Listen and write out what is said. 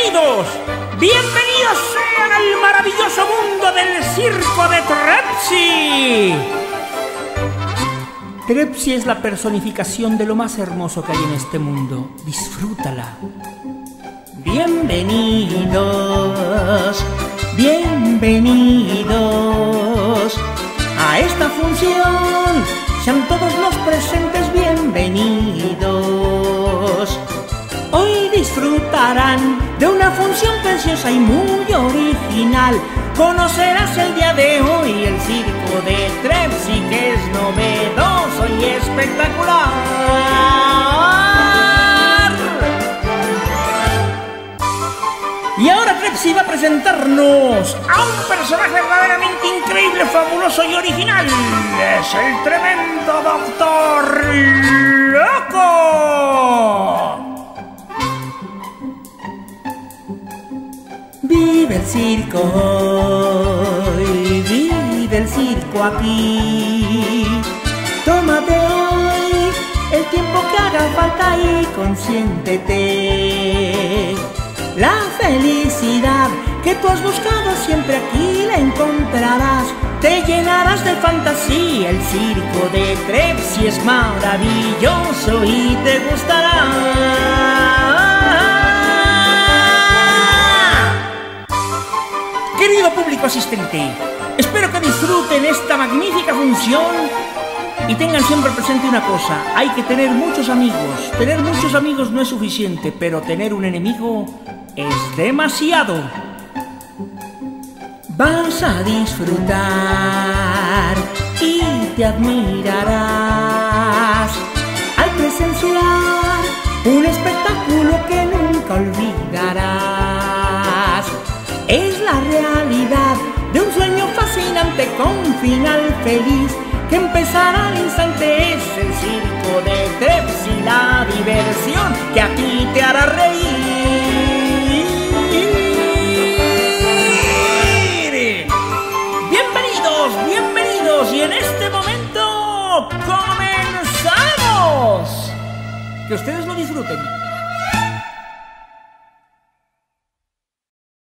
Bienvenidos, bienvenidos sean al maravilloso mundo del circo de Trepsi. Trepsi es la personificación de lo más hermoso que hay en este mundo. Disfrútala. Bienvenidos, bienvenidos a esta función. Sean todos los presentes bienvenidos. De una función preciosa y muy original. Conocerás el día de hoy el circo de Trepsi que es novedoso y espectacular. Y ahora Trepsi va a presentarnos a un personaje verdaderamente increíble, fabuloso y original. Es el tremendo Doctor Vive el circo hoy, vive el circo aquí. Tómate hoy el tiempo que haga falta y consiéntete. La felicidad que tú has buscado siempre aquí la encontrarás. Te llenarás de fantasía, el circo de Trepsi es maravilloso y te gustará. Asistente, espero que disfruten esta magnífica función y tengan siempre presente una cosa, hay que tener muchos amigos. Tener muchos amigos no es suficiente, pero tener un enemigo es demasiado. Vas a disfrutar y te admirarás al presenciar un espectáculo que nunca olvidarás. Con final feliz que empezará al instante. Es el circo de Trepsi, la diversión que a ti te hará reír. Bienvenidos, bienvenidos y en este momento comenzamos. Que ustedes lo disfruten.